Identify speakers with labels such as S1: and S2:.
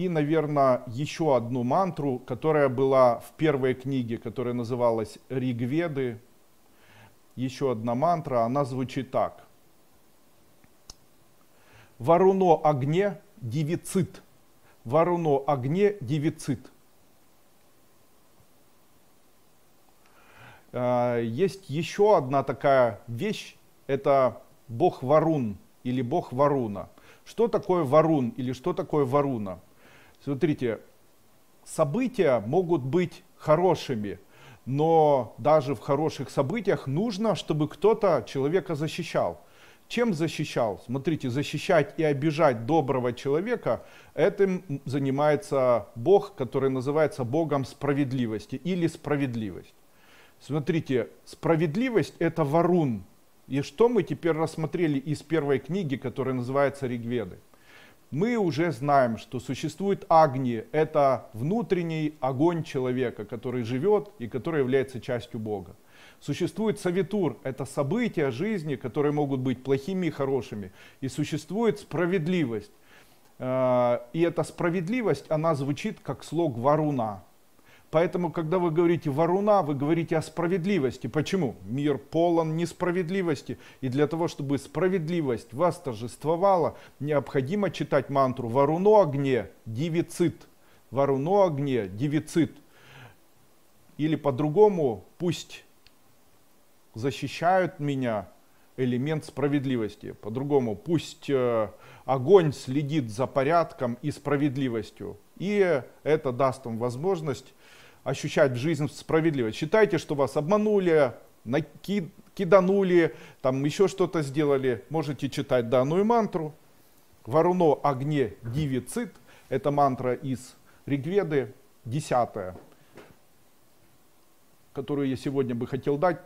S1: И, наверное, еще одну мантру, которая была в первой книге, которая называлась Ригведы. Еще одна мантра, она звучит так. Варуно огне девицит. Варуно огне девицит. Э, есть еще одна такая вещь, это бог Варун или бог Варуна. Что такое Варун или что такое Варуна? Смотрите, события могут быть хорошими, но даже в хороших событиях нужно, чтобы кто-то человека защищал. Чем защищал? Смотрите, защищать и обижать доброго человека, этим занимается Бог, который называется Богом справедливости или справедливость. Смотрите, справедливость это варун. И что мы теперь рассмотрели из первой книги, которая называется Ригведы? Мы уже знаем, что существует Агни, это внутренний огонь человека, который живет и который является частью Бога. Существует Савитур, это события жизни, которые могут быть плохими и хорошими. И существует справедливость. Э, и эта справедливость, она звучит как слог Варуна. Поэтому, когда вы говорите «воруна», вы говорите о справедливости. Почему? Мир полон несправедливости. И для того, чтобы справедливость вас торжествовала, необходимо читать мантру «Воруно огне, дивицит». «Воруно огне, дивицит». Или по-другому, пусть защищают меня элемент справедливости. По-другому, пусть э, огонь следит за порядком и справедливостью. И это даст вам возможность ощущать в жизни справедливость. Считайте, что вас обманули, киданули, там еще что-то сделали. Можете читать данную мантру. Варуно огне дивицит. Это мантра из Ригведы, десятая, которую я сегодня бы хотел дать.